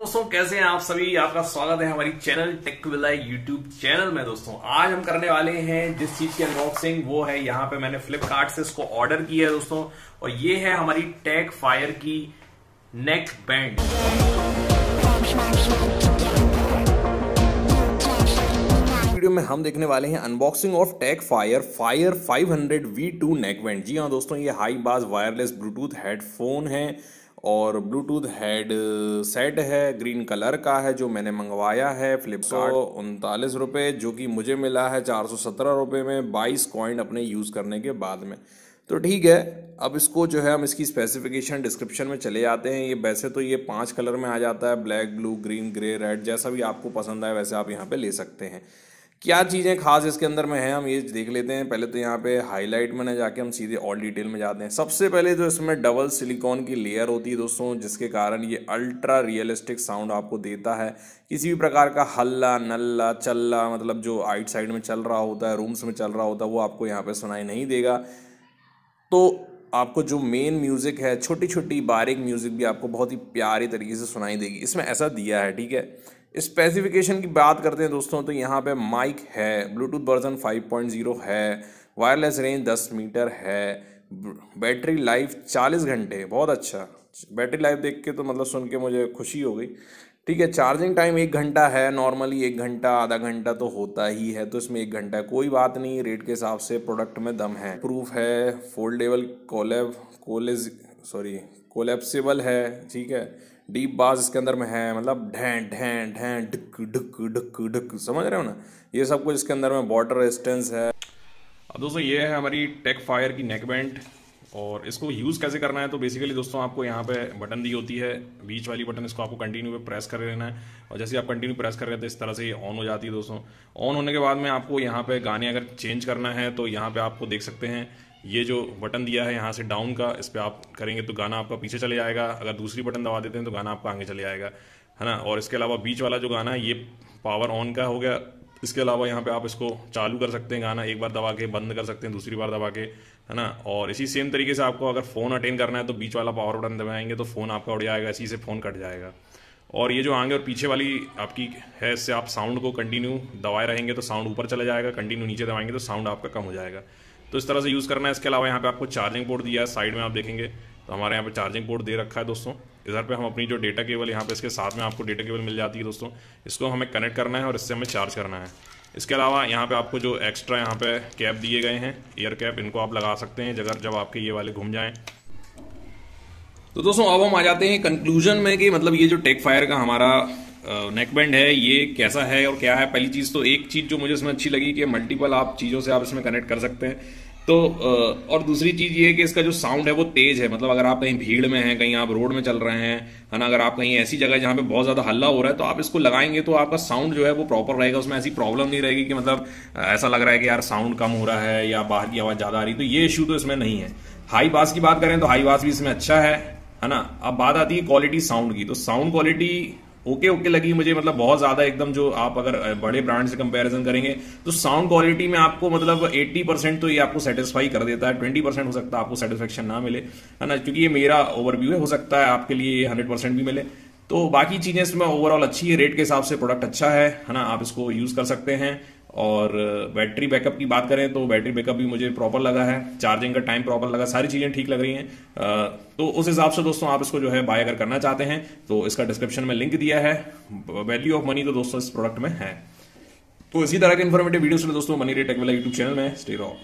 दोस्तों, कैसे हैं आप सभी? आपका स्वागत है हमारी चैनल टेक विलाई यूट्यूब चैनल में दोस्तों। आज हम करने वाले हैं जिस चीज़ की अनबॉक्सिंग वो है यहाँ पे मैंने फ्लिपकार्ट से इसको ऑर्डर किया है दोस्तों। और ये है हमारी टेक फायर की नेक बैंड वीडियो में हम देखने वाले हैं unboxing of tech fire fire 500 V2 neck band जी हाँ दोस्तों, ये हाई बाज वायरलेस ब्लूटूथ हेडफोन है। और ब्लूटूथ हेड सेट है ग्रीन कलर का है जो मैंने मंगवाया है फ्लिपकार्ट उनतालीस रुपये जो कि मुझे मिला है चार सौ सत्रह रुपये में बाईस कॉइन अपने यूज़ करने के बाद में। तो ठीक है अब इसको जो है हम इसकी स्पेसिफिकेशन डिस्क्रिप्शन में चले जाते हैं। ये वैसे तो ये पाँच कलर में आ जाता है black blue green grey red जैसा भी आपको पसंद आए वैसे आप यहाँ पे ले सकते हैं। क्या चीज़ें खास इसके अंदर में है? हम ये देख लेते हैं। पहले तो यहाँ पे हाईलाइट में ना जाके हम सीधे ऑल डिटेल में जाते हैं। सबसे पहले तो इसमें डबल सिलिकॉन की लेयर होती है दोस्तों, जिसके कारण ये अल्ट्रा रियलिस्टिक साउंड आपको देता है। किसी भी प्रकार का हल्ला, नल्ला, चल्ला मतलब जो आइट साइड में चल रहा होता है रूम्स में चल रहा होता है, वो आपको यहाँ पर सुनाई नहीं देगा। तो आपको जो मेन म्यूज़िक है छोटी छोटी बारीक म्यूज़िक भी आपको बहुत ही प्यारी तरीके से सुनाई देगी। इसमें ऐसा दिया है, ठीक है? स्पेसिफिकेशन की बात करते हैं दोस्तों तो यहाँ पे माइक है ब्लूटूथ वर्जन 5.0 है वायरलेस रेंज 10 मीटर है बैटरी लाइफ 40 घंटे, बहुत अच्छा। बैटरी लाइफ देख के तो मतलब सुन के मुझे खुशी हो गई। ठीक है चार्जिंग टाइम एक घंटा है नॉर्मली एक घंटा, आधा घंटा तो होता ही है तो इसमें एक घंटा कोई बात नहीं रेट के हिसाब से प्रोडक्ट में दम है। प्रूफ है फोल्डेबल कोलेब कोलेज सॉरी, कोलेप्सिबल है, ठीक है? डीप बास इसके अंदर में है मतलब ढैं ढैं ढैं, ढक ढक ढक ढक, समझ रहे हो ना? ये सब कुछ इसके अंदर में वाटर रेजिस्टेंस है। अब दोस्तों, ये है हमारी टेक फायर की नेक बैंड और इसको यूज़ कैसे करना है? तो बेसिकली दोस्तों, आपको यहाँ पे बटन दी होती है बीच वाली बटन इसको आपको कंटिन्यू पे प्रेस कर लेना है। और जैसे आप कंटिन्यू प्रेस कर रहे हैं तो इस तरह से ये ऑन हो जाती है दोस्तों। ऑन होने के बाद में आपको यहाँ पे गाने अगर चेंज करना है तो यहाँ पे आपको देख सकते हैं ये जो बटन दिया है यहाँ से डाउन का, इस पर आप करेंगे तो गाना आपका पीछे चले जाएगा अगर दूसरी बटन दबा देते हैं तो गाना आपका आगे चले जाएगा है ना? और इसके अलावा बीच वाला जो गाना है, ये पावर ऑन का हो गया। इसके अलावा यहाँ पे आप इसको चालू कर सकते हैं गाना, एक बार दबा के, बंद कर सकते हैं, दूसरी बार दबा के, है ना? और इसी सेम तरीके से आपको अगर फ़ोन अटेंड करना है तो बीच वाला पावर बटन दबाएँगे तो फ़ोन आपका उड़ जाएगा, इसी से फ़ोन कट जाएगा। और ये जो आगे और पीछे वाली आपकी है, इससे आप साउंड को कंटिन्यू दबाए रहेंगे तो साउंड ऊपर चला जाएगा कंटिन्यू नीचे दबाएँगे तो साउंड आपका कम हो जाएगा। तो इस तरह से यूज़ करना है। इसके अलावा यहाँ पे आपको चार्जिंग पोर्ट दिया है साइड में आप देखेंगे। तो हमारे यहाँ पे चार्जिंग पोर्ट दे रखा है दोस्तों। इधर पे हम अपनी जो डेटा केबल यहाँ पे इसके साथ में आपको डेटा केबल मिल जाती है दोस्तों। इसको हमें कनेक्ट करना है और इससे हमें चार्ज करना है। इसके अलावा यहाँ पे आपको जो एक्स्ट्रा यहाँ पे कैप दिए गए हैं एयर कैप इनको आप लगा सकते हैं जगह जब आपके ये वाले घूम जाएँ। तो दोस्तों, अब हम आ जाते हैं कंक्लूजन में कि मतलब ये जो टेक फायर का हमारा नेक बैंड है, ये कैसा है और क्या है? पहली चीज़ तो एक चीज़ जो मुझे इसमें अच्छी लगी कि मल्टीपल आप चीज़ों से आप इसमें कनेक्ट कर सकते हैं। तो और दूसरी चीज़ ये है कि इसका जो साउंड है वो तेज है। मतलब अगर आप कहीं भीड़ में हैं, कहीं आप रोड में चल रहे हैं, है ना? अगर आप कहीं ऐसी जगह जहाँ पे बहुत ज़्यादा हल्ला हो रहा है तो आप इसको लगाएँगे तो आपका साउंड जो है वो प्रॉपर रहेगा। उसमें ऐसी प्रॉब्लम नहीं रहेगी कि मतलब ऐसा लग रहा है कि यार साउंड कम हो रहा है या बाहर की आवाज़ ज़्यादा आ रही तो ये इश्यू तो इसमें नहीं है। हाई बास की बात करें तो हाई बास भी इसमें अच्छा है है ना? अब बात आती है क्वालिटी साउंड की। तो साउंड क्वालिटी ओके ओके लगी मुझे मतलब बहुत ज़्यादा एकदम जो आप अगर बड़े ब्रांड से कंपैरिजन करेंगे तो साउंड क्वालिटी में आपको मतलब 80 परसेंट तो ये आपको सेटिस्फाई कर देता है 20 परसेंट हो सकता है आपको सेटिस्फेक्शन ना मिले, है ना? क्योंकि ये मेरा ओवरव्यू है, हो सकता है आपके लिए हंड्रेड परसेंट भी मिले। तो बाकी चीज़ें इसमें ओवरऑल अच्छी है रेट के हिसाब से प्रोडक्ट अच्छा है है ना? आप इसको यूज़ कर सकते हैं। और बैटरी बैकअप की बात करें तो बैटरी बैकअप भी मुझे प्रॉपर लगा है चार्जिंग का टाइम प्रॉपर लगा, सारी चीज़ें ठीक लग रही हैं। तो उस हिसाब से दोस्तों आप इसको जो है बाय अगर करना चाहते हैं तो इसका डिस्क्रिप्शन में लिंक दिया है। वैल्यू ऑफ़ मनी तो दोस्तों इस प्रोडक्ट में है। तो इसी तरह के इन्फॉर्मेटिव वीडियो दोस्तों Money Rate Tech YouTube channel में स्टे रहो